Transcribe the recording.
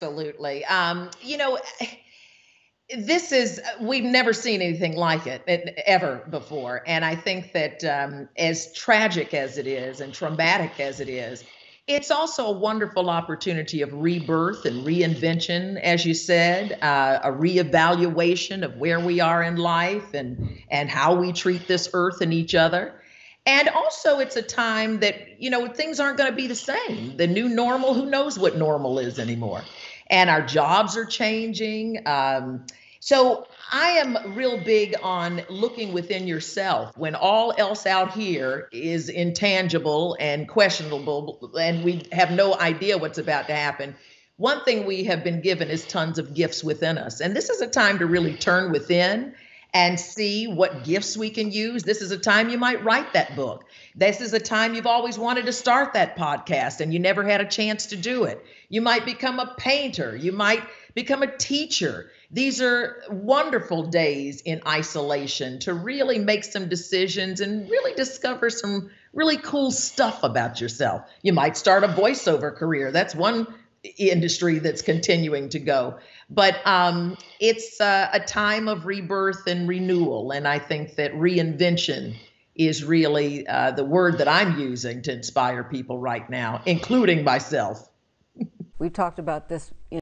Absolutely. Um, you know, this is we've never seen anything like it ever before, and I think that um, as tragic as it is and traumatic as it is, it's also a wonderful opportunity of rebirth and reinvention, as you said, uh, a reevaluation of where we are in life and and how we treat this earth and each other. And also, it's a time that, you know, things aren't going to be the same. The new normal, who knows what normal is anymore? And our jobs are changing. Um, so I am real big on looking within yourself when all else out here is intangible and questionable, and we have no idea what's about to happen. One thing we have been given is tons of gifts within us. And this is a time to really turn within and see what gifts we can use. This is a time you might write that book. This is a time you've always wanted to start that podcast and you never had a chance to do it. You might become a painter. You might become a teacher. These are wonderful days in isolation to really make some decisions and really discover some really cool stuff about yourself. You might start a voiceover career. That's one industry that's continuing to go. But um, it's uh, a time of rebirth and renewal. And I think that reinvention is really uh, the word that I'm using to inspire people right now, including myself. We've talked about this.